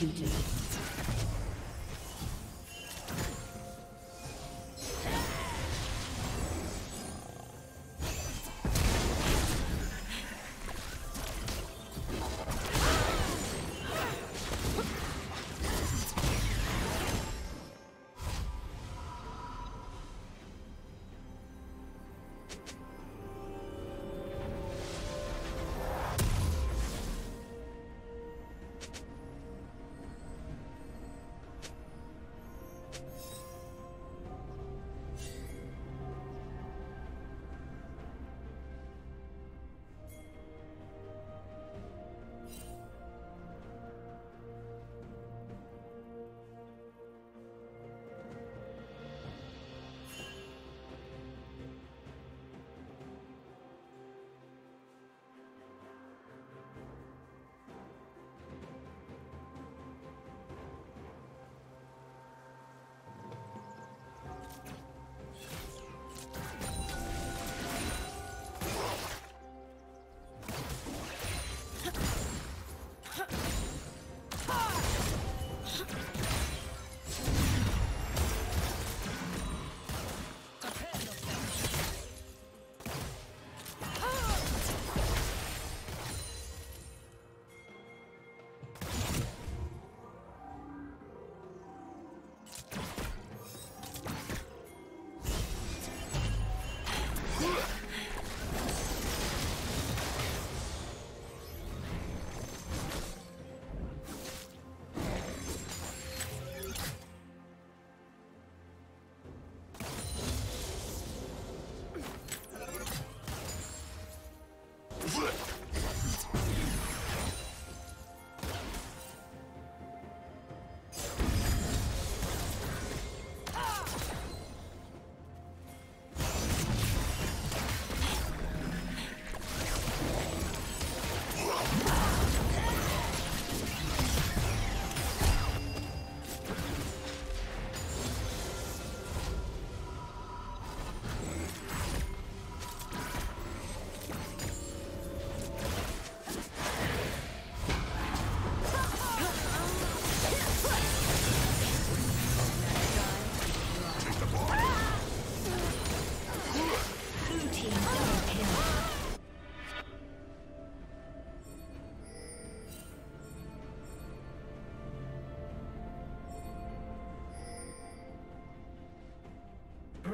Executed.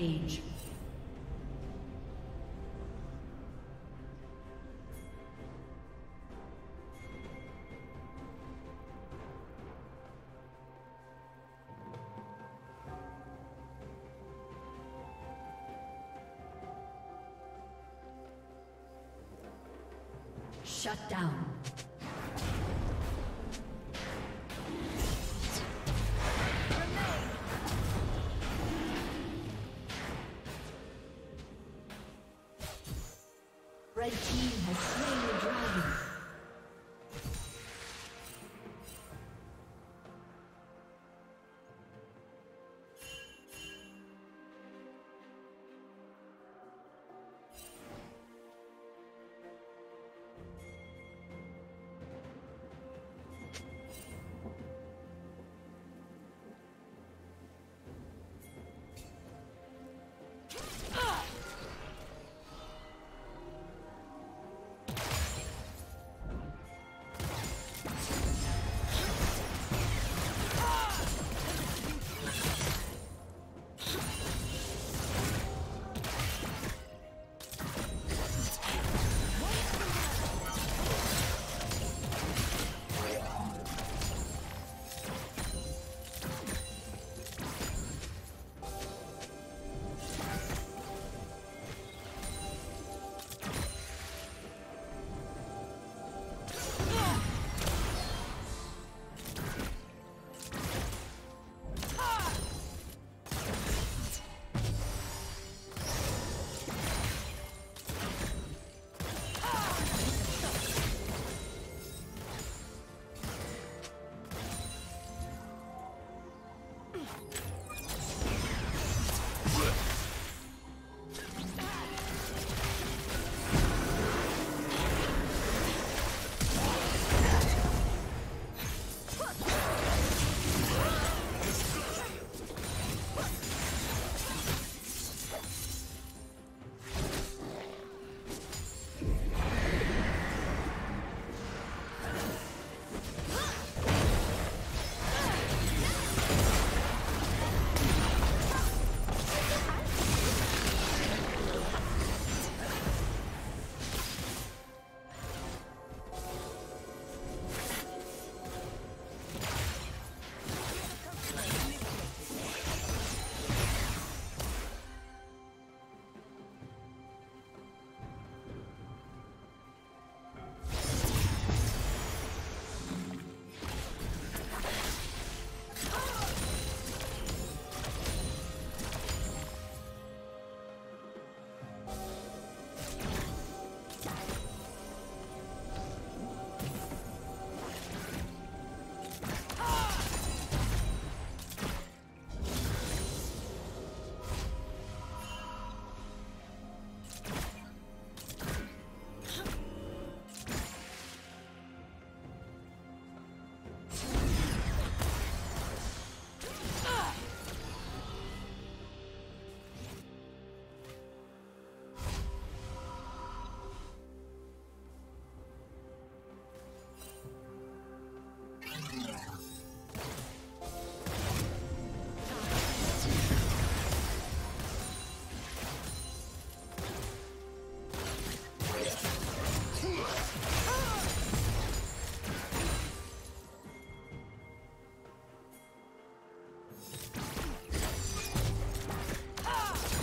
Rampage. Shut down.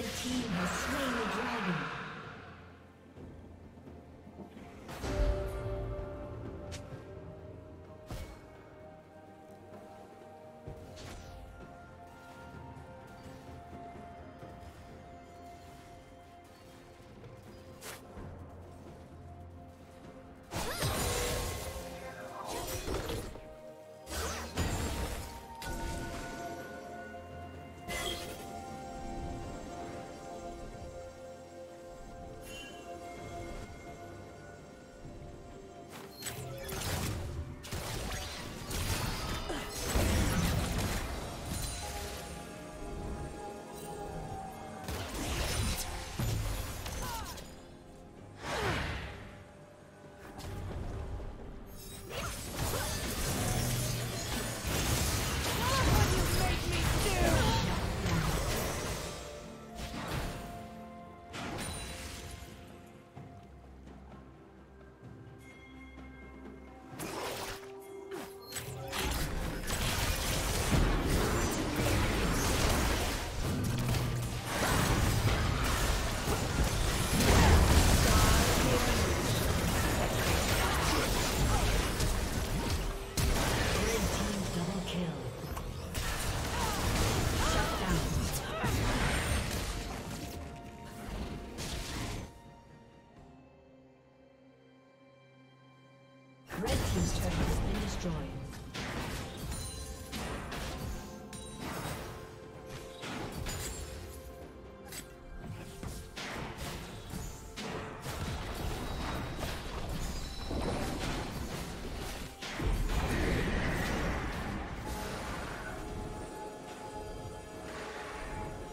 Red team has slain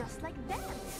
Just like them.